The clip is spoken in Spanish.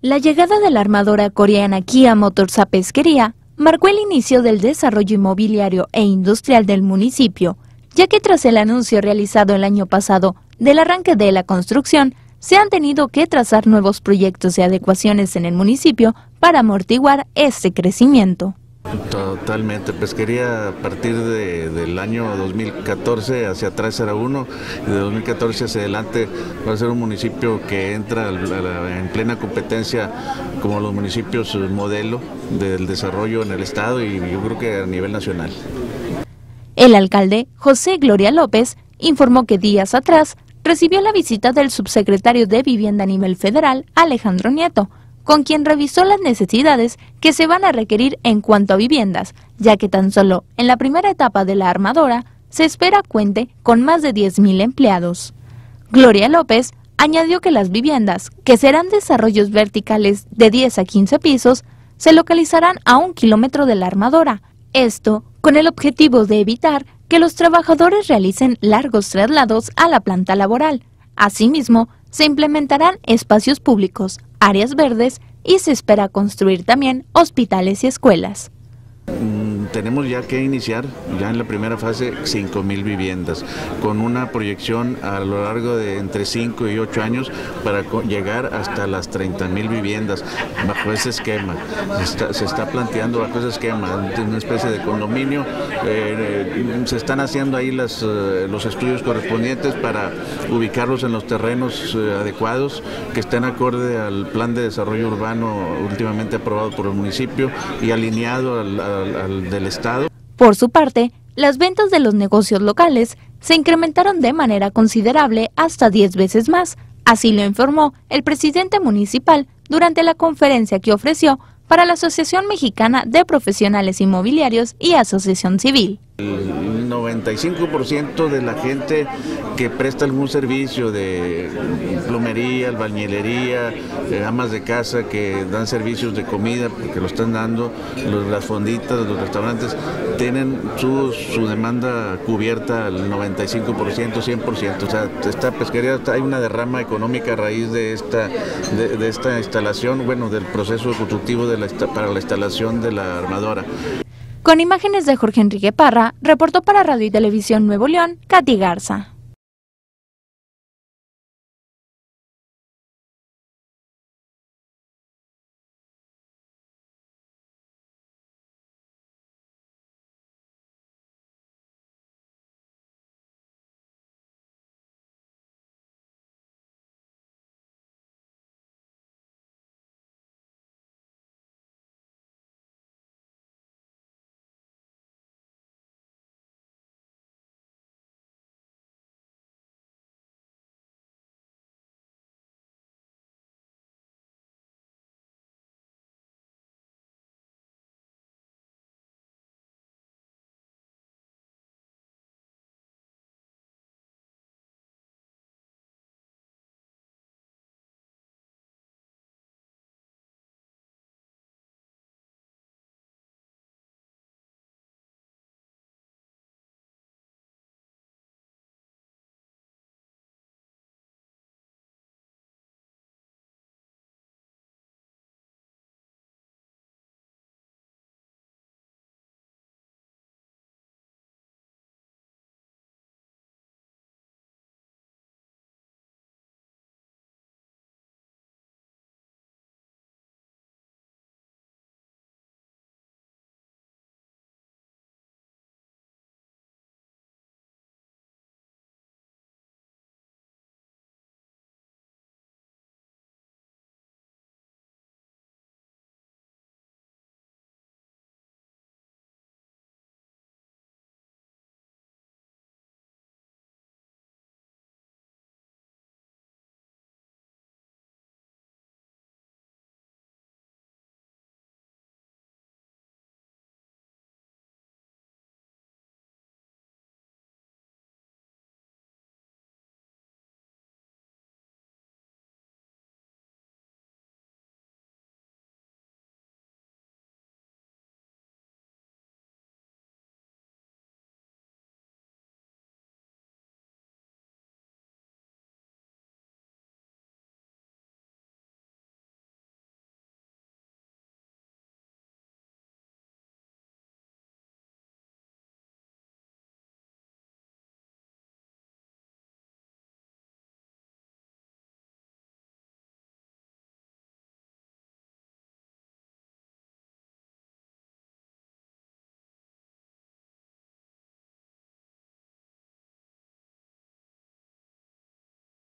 La llegada de la armadora coreana Kia Motors a Pesquería marcó el inicio del desarrollo inmobiliario e industrial del municipio, ya que tras el anuncio realizado el año pasado del arranque de la construcción, se han tenido que trazar nuevos proyectos y adecuaciones en el municipio para amortiguar este crecimiento. Totalmente, pesquería a partir del año 2014 hacia atrás era uno y de 2014 hacia adelante va a ser un municipio que entra en plena competencia como los municipios modelo del desarrollo en el estado y yo creo que a nivel nacional. El alcalde José Gloria López informó que días atrás recibió la visita del subsecretario de Vivienda a nivel federal, Alejandro Nieto, con quien revisó las necesidades que se van a requerir en cuanto a viviendas, ya que tan solo en la primera etapa de la armadora se espera cuente con más de 10.000 empleados. Gloria López añadió que las viviendas, que serán desarrollos verticales de 10 a 15 pisos, se localizarán a un kilómetro de la armadora, esto con el objetivo de evitar que los trabajadores realicen largos traslados a la planta laboral. Asimismo, se implementarán espacios públicos, áreas verdes y se espera construir también hospitales y escuelas. Mm, tenemos ya que iniciar, ya en la primera fase, 5 mil viviendas, con una proyección a lo largo de entre 5 y 8 años para llegar hasta las 30 mil viviendas bajo ese esquema. Se está, planteando bajo ese esquema, una especie de condominio. Eh, se están haciendo ahí las, eh, los estudios correspondientes para ubicarlos en los terrenos eh, adecuados que estén acorde al plan de desarrollo urbano últimamente aprobado por el municipio y alineado al del Estado. Por su parte, las ventas de los negocios locales se incrementaron de manera considerable hasta 10 veces más, así lo informó el presidente municipal durante la conferencia que ofreció para la Asociación Mexicana de Profesionales Inmobiliarios y Asociación Civil. El 95% de la gente que presta algún servicio de plomería, albañilería, eh, amas de casa que dan servicios de comida, porque lo están dando, las fonditas, los restaurantes, tienen su, demanda cubierta al 95%, 100%. O sea, esta pesquería, hay una derrama económica a raíz de esta, de, esta instalación, bueno, del proceso constructivo para la instalación de la armadora. Con imágenes de Jorge Enrique Parra, reportó para Radio y Televisión Nuevo León, Katy Garza.